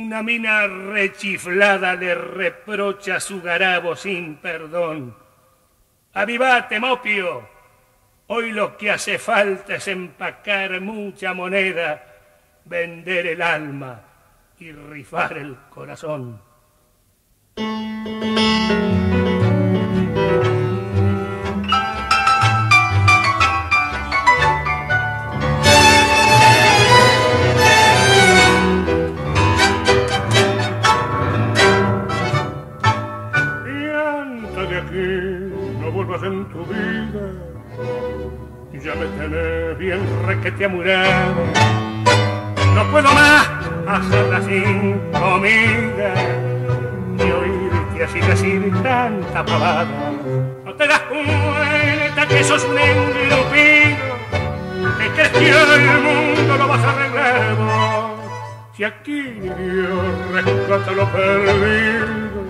Una mina rechiflada le reprocha su garabo sin perdón. Avivate, Mopio. Hoy lo que hace falta es empacar mucha moneda, vender el alma y rifar el corazón. En tu vida. Y ya me tenés bien requete amurado. No puedo más hacerla sin comida ni oírte así decir tanta pavada. No te das cuenta que sos un engrupido, que crees que el mundo lo vas a arreglar Si aquí Dios rescata lo perdido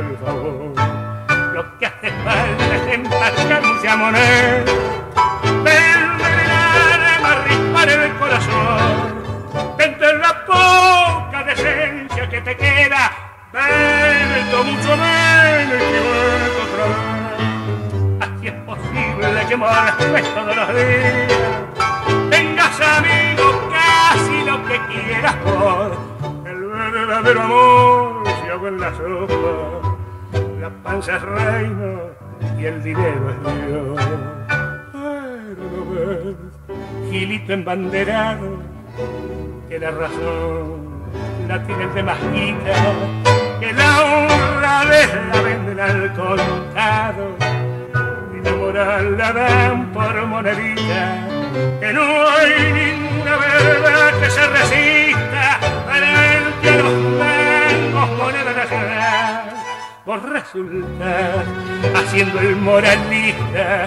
Lo que hace falta es empacar mucha moneda, a rifar el corazón, entre la poca decencia que te queda, vento mucho menos y vuelto otra vez. Así es posible que mueras todos los días, tengas amigos casi lo que quieras por el verdadero amor en la sopa, panza es reina y el dinero es Dios. Pero no ves, Gilito embanderado, que la razón. La tienen de majita, que la honradez la venden al contado y la moral la dan por monedita, que no hay ninguna verdad que se vos resultas haciendo el moralista,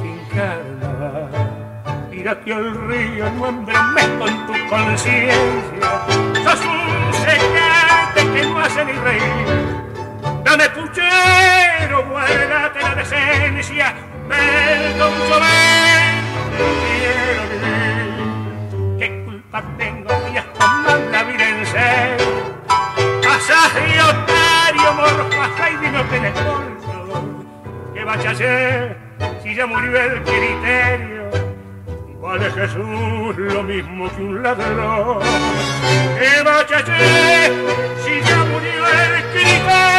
sin carnaval. Tírate al río, no embromes con tu conciencia, sos un secante que no hace ni reír. Dame puchero, Que vaya a ser si ya murió el criterio. Vale Jesús lo mismo que un ladrón. Que vaya a si ya murió el criterio.